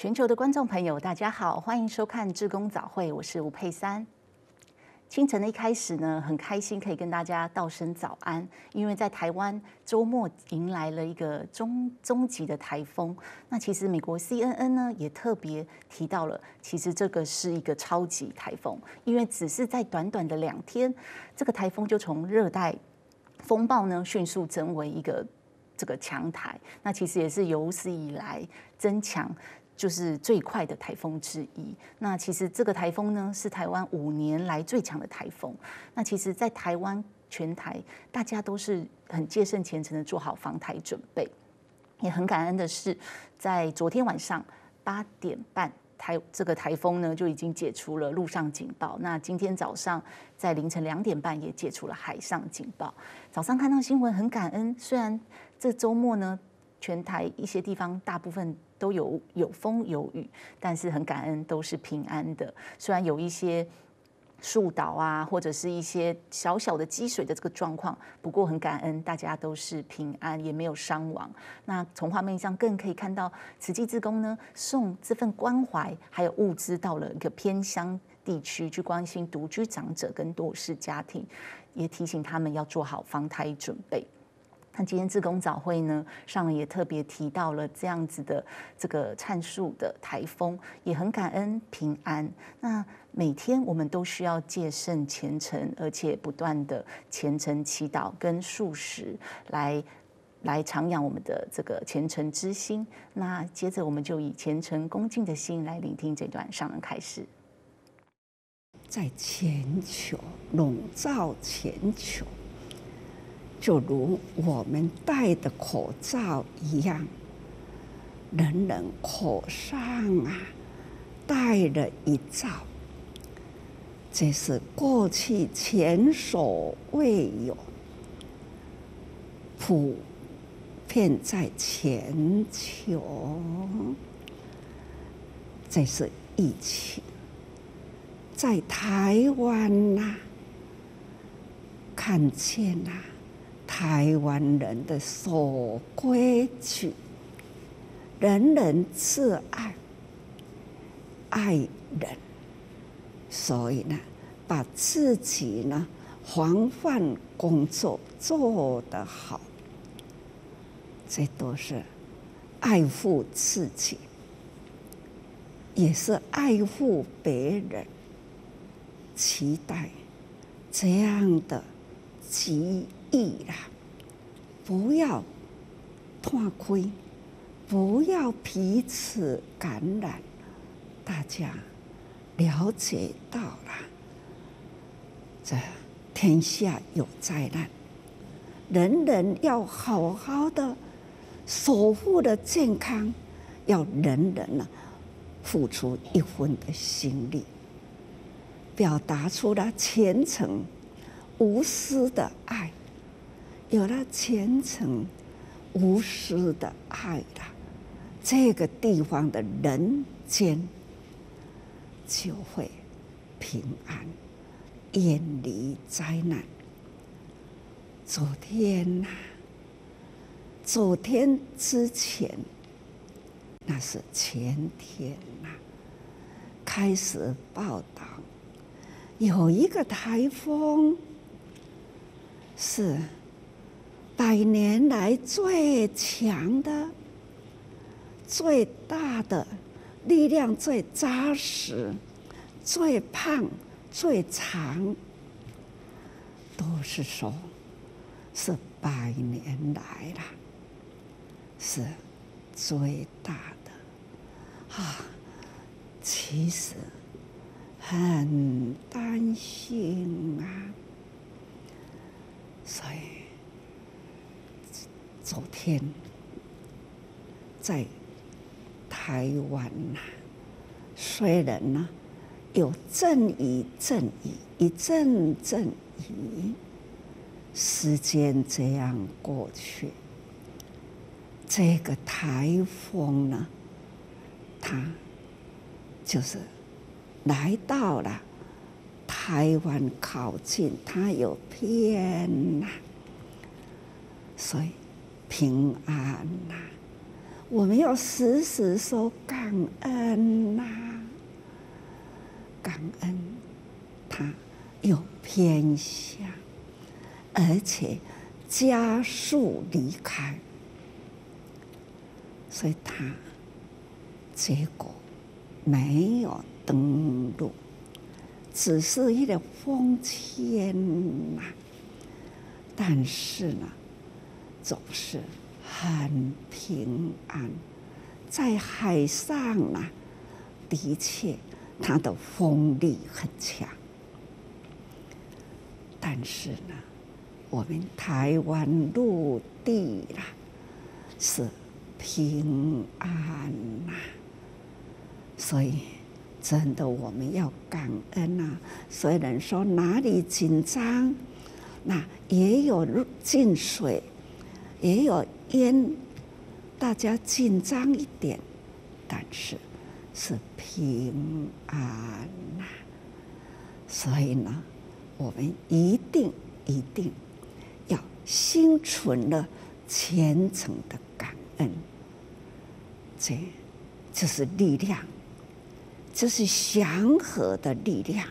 全球的观众朋友，大家好，欢迎收看志工早会，我是吴佩珊。清晨的一开始呢，很开心可以跟大家道声早安，因为在台湾周末迎来了一个中中级的台风。那其实美国 CNN 呢也特别提到了，其实这个是一个超级台风，因为只是在短短的两天，这个台风就从热带风暴呢迅速增为一个这个强台。那其实也是有史以来增强。就是最快的台风之一。那其实这个台风呢，是台湾五年来最强的台风。那其实，在台湾全台，大家都是很戒慎虔诚的做好防台准备。也很感恩的是，在昨天晚上八点半，台这个台风呢就已经解除了陆上警报。那今天早上在凌晨两点半也解除了海上警报。早上看到新闻很感恩，虽然这周末呢，全台一些地方大部分。都有有风有雨，但是很感恩都是平安的。虽然有一些树倒啊，或者是一些小小的积水的这个状况，不过很感恩大家都是平安，也没有伤亡。那从画面上更可以看到，慈济志工呢送这份关怀还有物资到了一个偏乡地区去关心独居长者跟多事家庭，也提醒他们要做好防台准备。那今天志工早会呢，上也特别提到了这样子的这个灿数的台风，也很感恩平安。那每天我们都需要戒慎虔诚，而且不断的虔诚祈祷跟素食，来来徜徉我们的这个虔诚之心。那接着我们就以虔诚恭敬的心来聆听这段上人开始，在全球笼罩全球。就如我们戴的口罩一样，人人口上啊戴了一罩，这是过去前所未有、普遍在全球。这是疫情，在台湾呐，看见呐。台湾人的守规矩，人人自爱，爱人，所以呢，把自己呢防范工作做得好，这都是爱护自己，也是爱护别人，期待这样的机。意啦，不要断亏，不要彼此感染。大家了解到了，这天下有灾难，人人要好好的守护的健康，要人人呢付出一分的心力，表达出了虔诚无私的爱。有了虔诚无私的爱了，这个地方的人间就会平安，远离灾难。昨天呐，昨天之前，那是前天呐，开始报道有一个台风是。百年来最强的、最大的力量、最扎实、最胖、最长，都是说，是百年来了，是最大的啊！其实很担心啊，所以。昨天在台湾呐，虽然呢有阵雨阵雨，一阵阵雨，时间这样过去，这个台风呢，它就是来到了台湾靠近，它有偏呐，所以。平安呐！我们要时时说感恩呐，感恩他有偏向，而且加速离开，所以他结果没有登陆，只是一个风签呐。但是呢，总是很平安，在海上啊，的确它的风力很强。但是呢，我们台湾陆地啦是平安呐，所以真的我们要感恩呐。虽然说哪里紧张。那也有进水，也有因，大家紧张一点，但是是平安呐。所以呢，我们一定一定要心存了虔诚的感恩，这就是力量，这是祥和的力量。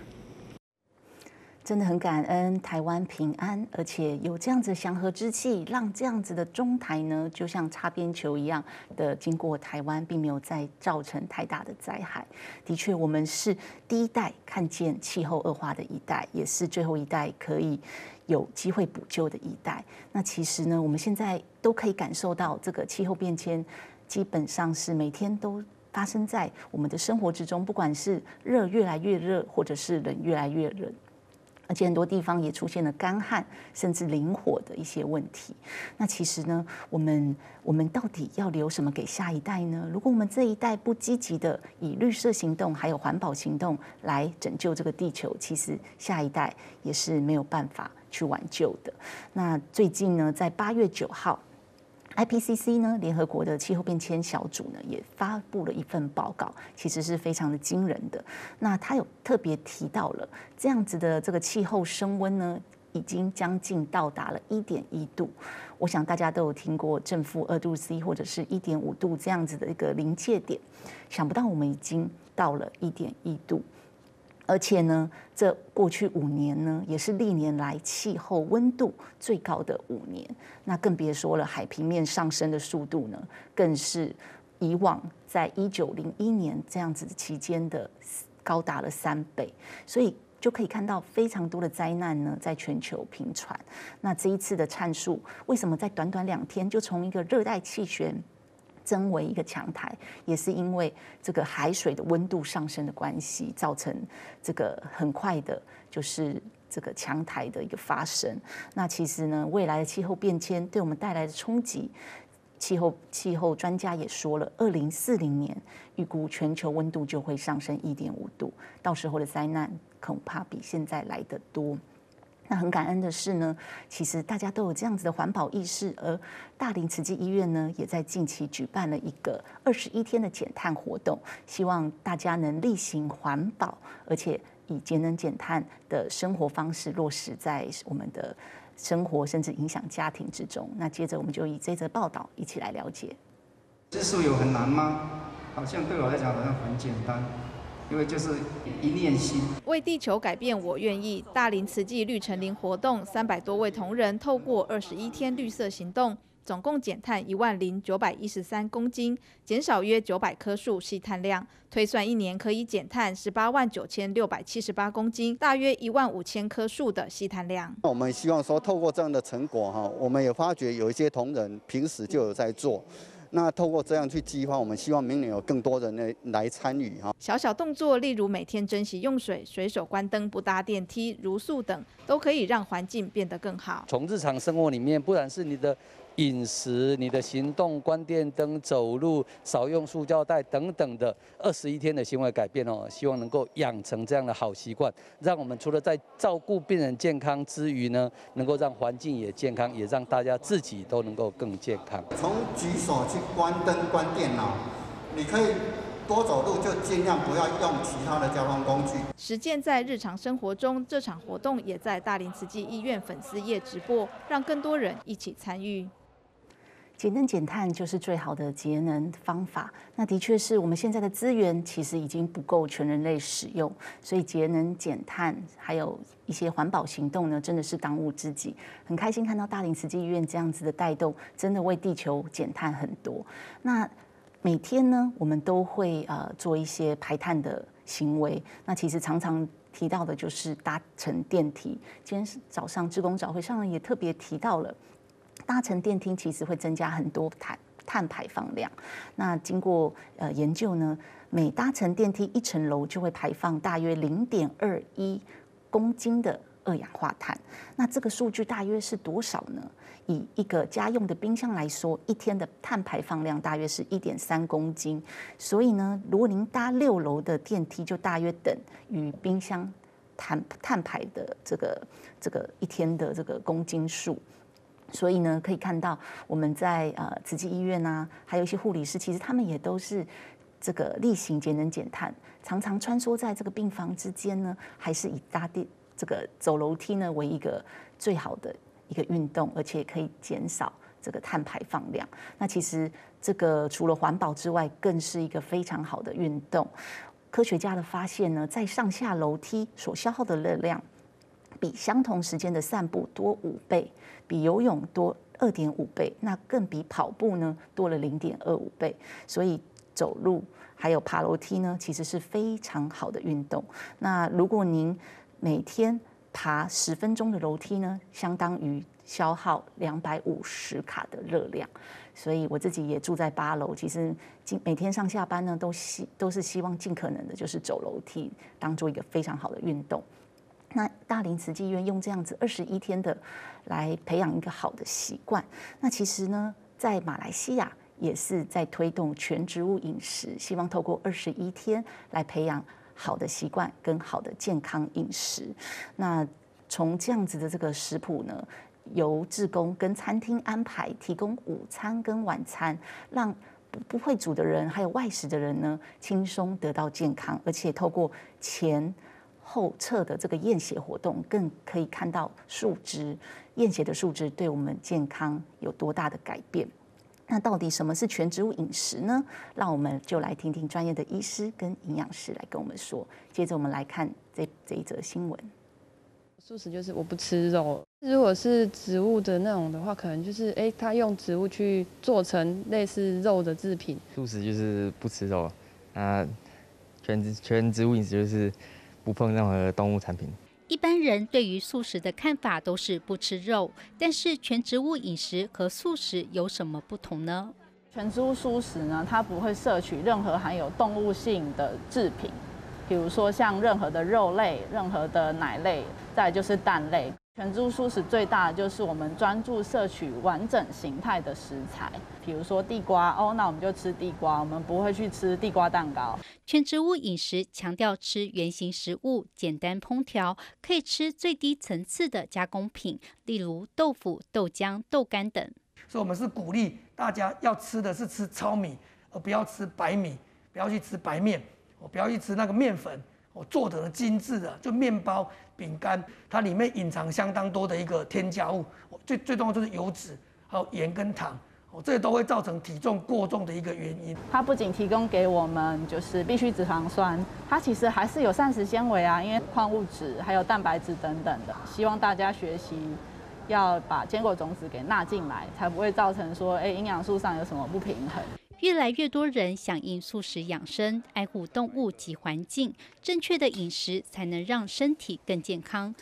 真的很感恩台湾平安，而且有这样子祥和之气，让这样子的中台呢，就像擦边球一样的经过台湾，并没有再造成太大的灾害。的确，我们是第一代看见气候恶化的一代，也是最后一代可以有机会补救的一代。那其实呢，我们现在都可以感受到，这个气候变迁基本上是每天都发生在我们的生活之中，不管是热越来越热，或者是冷越来越冷。而且很多地方也出现了干旱，甚至灵火的一些问题。那其实呢，我们我们到底要留什么给下一代呢？如果我们这一代不积极的以绿色行动还有环保行动来拯救这个地球，其实下一代也是没有办法去挽救的。那最近呢，在八月九号。IPCC 呢，联合国的气候变迁小组呢，也发布了一份报告，其实是非常的惊人的。那他有特别提到了这样子的这个气候升温呢，已经将近到达了一点一度。我想大家都有听过正负二度 C 或者是一点五度这样子的一个临界点，想不到我们已经到了一点一度。而且呢，这过去五年呢，也是历年来气候温度最高的五年。那更别说了，海平面上升的速度呢，更是以往在一九零一年这样子期间的高达了三倍。所以就可以看到非常多的灾难呢，在全球频传。那这一次的灿数，为什么在短短两天就从一个热带气旋？增为一个强台，也是因为这个海水的温度上升的关系，造成这个很快的，就是这个强台的一个发生。那其实呢，未来的气候变迁对我们带来的冲击，气候气候专家也说了，二零四零年预估全球温度就会上升一点五度，到时候的灾难恐怕比现在来的多。那很感恩的是呢，其实大家都有这样子的环保意识，而大林慈济医院呢，也在近期举办了一个二十一天的减碳活动，希望大家能例行环保，而且以节能减碳的生活方式落实在我们的生活，甚至影响家庭之中。那接着我们就以这则报道一起来了解。这事有很难吗？好像对我来讲好像很简单。因为就是一念心，为地球改变，我愿意。大林慈济绿成林活动，三百多位同仁透过二十一天绿色行动，总共减碳一万零九百一十三公斤，减少约九百棵树吸碳量。推算一年可以减碳十八万九千六百七十八公斤，大约一万五千棵树的吸碳量。我们希望说，透过这样的成果哈，我们也发觉有一些同仁平时就有在做。那透过这样去激发，我们希望明年有更多人来来参与哈。小小动作，例如每天珍惜用水、随手关灯、不搭电梯、如素等，都可以让环境变得更好。从日常生活里面，不然是你的。饮食、你的行动、关电灯、走路、少用塑胶袋等等的二十一天的行为改变哦，希望能够养成这样的好习惯，让我们除了在照顾病人健康之余呢，能够让环境也健康，也让大家自己都能够更健康。从举手去关灯、关电脑，你可以多走路，就尽量不要用其他的交通工具。实践在日常生活中，这场活动也在大林慈济医院粉丝页直播，让更多人一起参与。节能减碳就是最好的节能方法。那的确是我们现在的资源其实已经不够全人类使用，所以节能减碳还有一些环保行动呢，真的是当务之急。很开心看到大林慈济医院这样子的带动，真的为地球减碳很多。那每天呢，我们都会呃做一些排碳的行为。那其实常常提到的就是搭乘电梯。今天早上职工早会上也特别提到了。搭乘电梯其实会增加很多碳碳排放量。那经过呃研究呢，每搭乘电梯一层楼就会排放大约零点二一公斤的二氧化碳。那这个数据大约是多少呢？以一个家用的冰箱来说，一天的碳排放量大约是一点三公斤。所以呢，如果您搭六楼的电梯，就大约等于冰箱碳碳排的这个这个一天的这个公斤数。所以呢，可以看到我们在呃慈济医院啊，还有一些护理师，其实他们也都是这个例行节能减碳，常常穿梭在这个病房之间呢，还是以搭电这个走楼梯呢为一个最好的一个运动，而且可以减少这个碳排放量。那其实这个除了环保之外，更是一个非常好的运动。科学家的发现呢，在上下楼梯所消耗的热量。比相同时间的散步多五倍，比游泳多二点五倍，那更比跑步呢多了零点二五倍。所以走路还有爬楼梯呢，其实是非常好的运动。那如果您每天爬十分钟的楼梯呢，相当于消耗两百五十卡的热量。所以我自己也住在八楼，其实今每天上下班呢，都希都是希望尽可能的，就是走楼梯，当做一个非常好的运动。那大林慈济医院用这样子二十一天的来培养一个好的习惯。那其实呢，在马来西亚也是在推动全植物饮食，希望透过二十一天来培养好的习惯跟好的健康饮食。那从这样子的这个食谱呢，由志工跟餐厅安排提供午餐跟晚餐，让不不会煮的人还有外食的人呢，轻松得到健康，而且透过钱。后侧的这个验血活动，更可以看到数值，验血的数值对我们健康有多大的改变。那到底什么是全植物饮食呢？让我们就来听听专业的医师跟营养师来跟我们说。接着我们来看这这一则新闻。素食就是我不吃肉，如果是植物的那种的话，可能就是哎，他用植物去做成类似肉的制品。素食就是不吃肉，啊，全植全植物饮食就是。不碰任何动物产品。一般人对于素食的看法都是不吃肉，但是全植物饮食和素食有什么不同呢？全植物素食呢，它不会摄取任何含有动物性的制品，比如说像任何的肉类、任何的奶类，再就是蛋类。全植物素食最大的就是我们专注摄取完整形态的食材，比如说地瓜哦，那我们就吃地瓜，我们不会去吃地瓜蛋糕。全植物饮食强调吃原形食物，简单烹调，可以吃最低层次的加工品，例如豆腐、豆浆、豆干等。所以，我们是鼓励大家要吃的是吃糙米，而不要吃白米，不要去吃白面，我不要去吃那个面粉。我做的精致的，就面包、饼干，它里面隐藏相当多的一个添加物，最最重要就是油脂，还有盐跟糖，哦，这都会造成体重过重的一个原因。它不仅提供给我们就是必需脂肪酸，它其实还是有膳食纤维啊，因为矿物质还有蛋白质等等的。希望大家学习要把坚果种子给纳进来，才不会造成说，哎，营养素上有什么不平衡。越来越多人响应素食养生，爱护动物及环境。正确的饮食才能让身体更健康。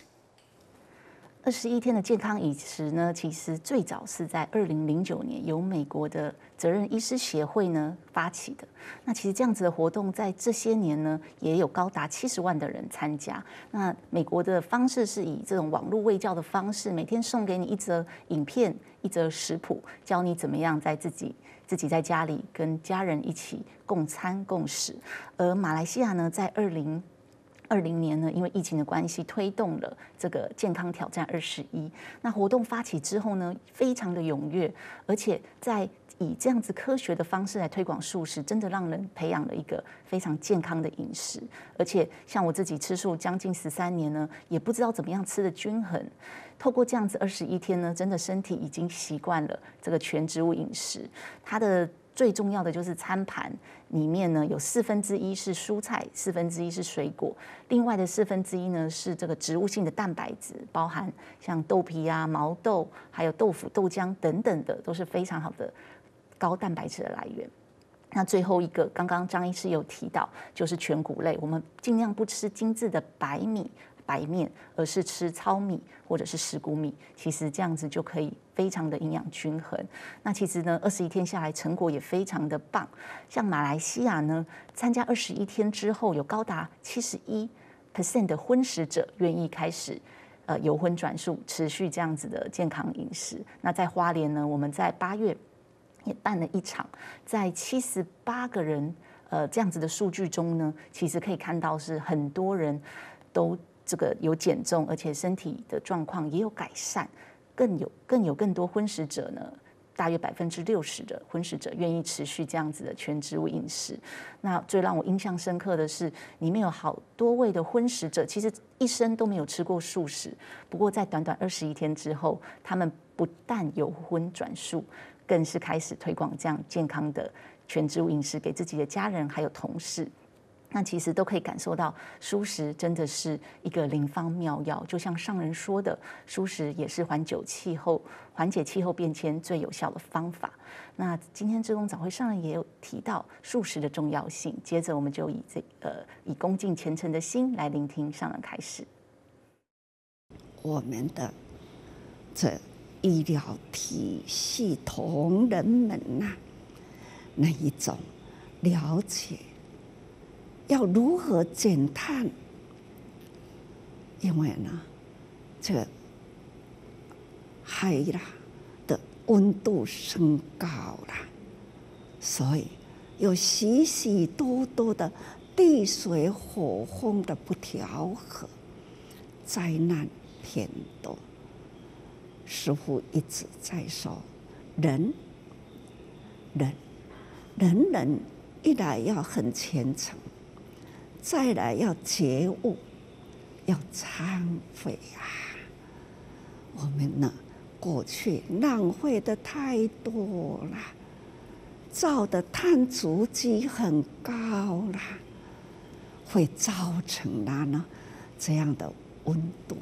二十一天的健康饮食呢，其实最早是在二零零九年由美国的责任医师协会呢发起的。那其实这样子的活动在这些年呢，也有高达七十万的人参加。那美国的方式是以这种网络卫教的方式，每天送给你一则影片、一则食谱，教你怎么样在自己自己在家里跟家人一起共餐共食。而马来西亚呢，在二零二零年呢，因为疫情的关系，推动了这个健康挑战二十一。那活动发起之后呢，非常的踊跃，而且在以这样子科学的方式来推广素食，真的让人培养了一个非常健康的饮食。而且像我自己吃素将近十三年呢，也不知道怎么样吃的均衡。透过这样子二十一天呢，真的身体已经习惯了这个全植物饮食。它的最重要的就是餐盘里面呢有四分之一是蔬菜，四分之一是水果，另外的四分之一呢是这个植物性的蛋白质，包含像豆皮啊、毛豆，还有豆腐、豆浆等等的，都是非常好的高蛋白质的来源。那最后一个，刚刚张医师有提到，就是全谷类，我们尽量不吃精致的白米。白面，而是吃糙米或者是石谷米，其实这样子就可以非常的营养均衡。那其实呢，二十一天下来成果也非常的棒。像马来西亚呢，参加二十一天之后，有高达七十一 percent 的荤食者愿意开始呃由荤转素，持续这样子的健康饮食。那在花莲呢，我们在八月也办了一场，在七十八个人呃这样子的数据中呢，其实可以看到是很多人都。这个有减重，而且身体的状况也有改善，更有更有更多荤食者呢，大约百分之六十的荤食者愿意持续这样子的全植物饮食。那最让我印象深刻的是，里面有好多位的荤食者，其实一生都没有吃过素食，不过在短短二十一天之后，他们不但由荤转素，更是开始推广这样健康的全植物饮食给自己的家人还有同事。那其实都可以感受到，舒食真的是一个灵方妙药。就像上人说的，舒食也是缓解气候、缓解气候变迁最有效的方法。那今天志工早会上人也有提到素食的重要性。接着，我们就以这呃以恭敬虔诚的心来聆听上人开始。我们的这医疗体系同仁们呐，那一种了解。要如何减碳？因为呢，这个海啦的温度升高了，所以有许许多多的地水火风的不调和，灾难偏多。师傅一直在说，人，人，人人一来要很虔诚。再来要觉悟，要忏悔啊！我们呢，过去浪费的太多了，造的碳足迹很高了，会造成了呢这样的温度，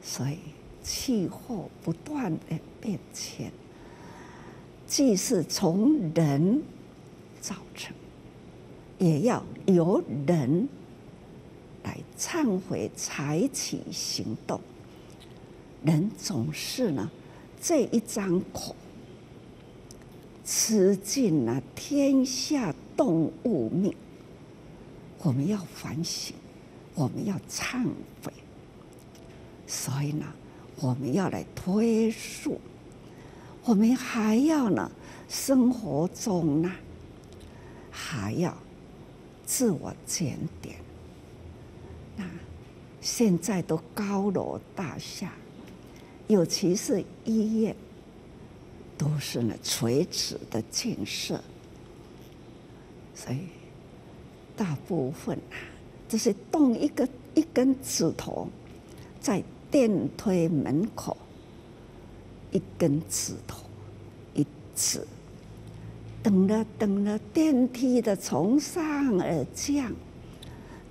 所以气候不断的变迁，既是从人造成。也要由人来忏悔，采取行动。人总是呢，这一张口吃尽了天下动物命。我们要反省，我们要忏悔。所以呢，我们要来推述，我们还要呢，生活中呢，还要。自我检点。那现在都高楼大厦，尤其是医院，都是那垂直的建设，所以大部分啊，就是动一个一根指头，在电推门口，一根指头，一指。等了等了，电梯的从上而降，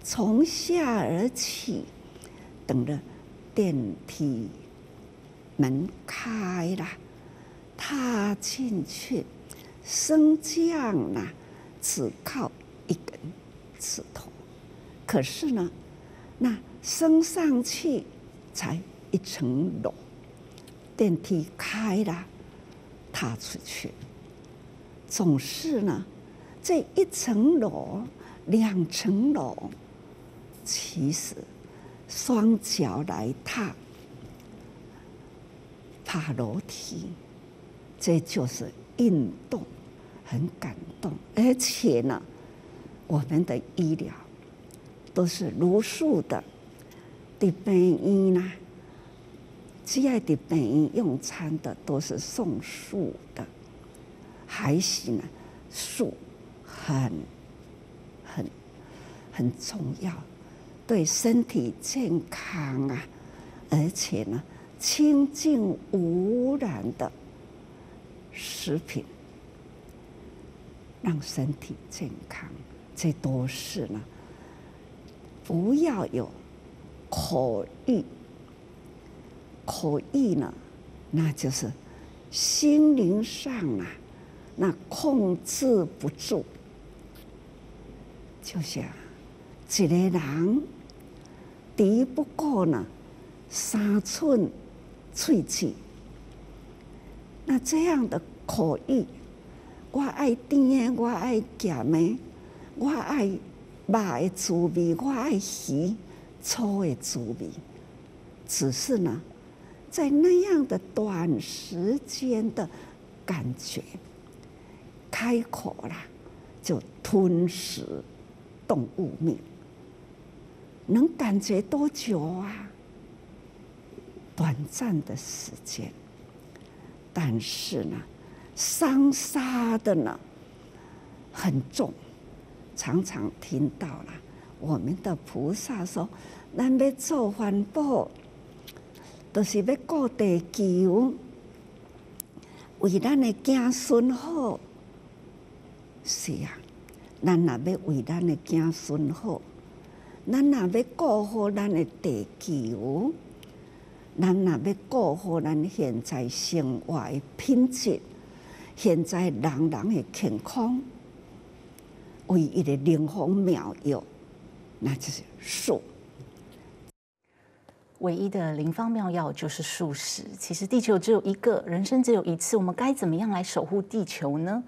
从下而起，等了电梯门开了，踏进去，升降啊，只靠一根指头。可是呢，那升上去才一层楼，电梯开了，踏出去。总是呢，这一层楼、两层楼，其实双脚来踏，爬楼梯，这就是运动，很感动。而且呢，我们的医疗都是如数的，的病医呢，只要的病医用餐的都是送素的。还行呢，树很很很重要，对身体健康啊，而且呢，清净无染的食品，让身体健康，这都是呢，不要有口欲，口欲呢，那就是心灵上啊。那控制不住，就像一个人敌不过呢三寸喙齿。那这样的口欲，我爱甜的，我爱咸的，我爱肉的滋味，我爱鱼粗的滋味，只是呢，在那样的短时间的感觉。开口啦，就吞食动物命，能感觉多久啊？短暂的时间，但是呢，伤杀的呢很重。常常听到了我们的菩萨说：“咱要做环保，都是要顾地球，为咱的子孙好。”是啊，咱若要为咱的子孙好，咱若要顾好咱的地球，咱若要顾好咱现在生活的品质，现在人人的健康，唯一的灵方妙药，那就是素。唯一的灵方妙药就是素食。其实地球只有一个，人生只有一次，我们该怎么样来守护地球呢？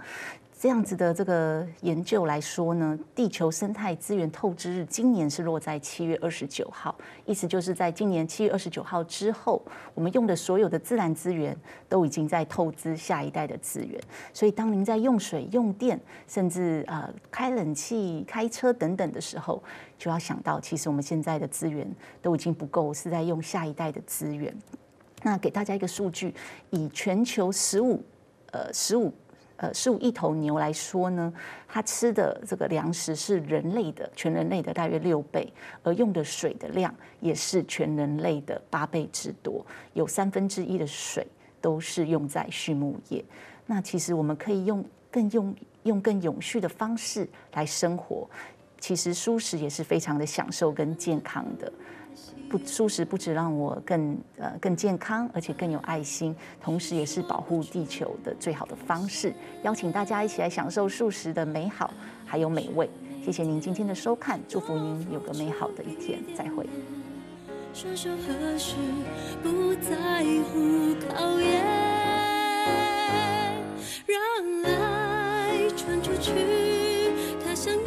这样子的这个研究来说呢，地球生态资源透支日今年是落在七月二十九号，意思就是在今年七月二十九号之后，我们用的所有的自然资源都已经在透支下一代的资源。所以，当您在用水、用电，甚至呃开冷气、开车等等的时候，就要想到，其实我们现在的资源都已经不够，是在用下一代的资源。那给大家一个数据，以全球十五呃十五。呃，十五亿头牛来说呢，它吃的这个粮食是人类的全人类的大约六倍，而用的水的量也是全人类的八倍之多，有三分之一的水都是用在畜牧业。那其实我们可以用更用用更永续的方式来生活，其实舒适也是非常的享受跟健康的。不，素食不止让我更呃更健康，而且更有爱心，同时也是保护地球的最好的方式。邀请大家一起来享受素食的美好还有美味。谢谢您今天的收看，祝福您有个美好的一天，再会。双手何时不在乎考验，让爱传出去，它像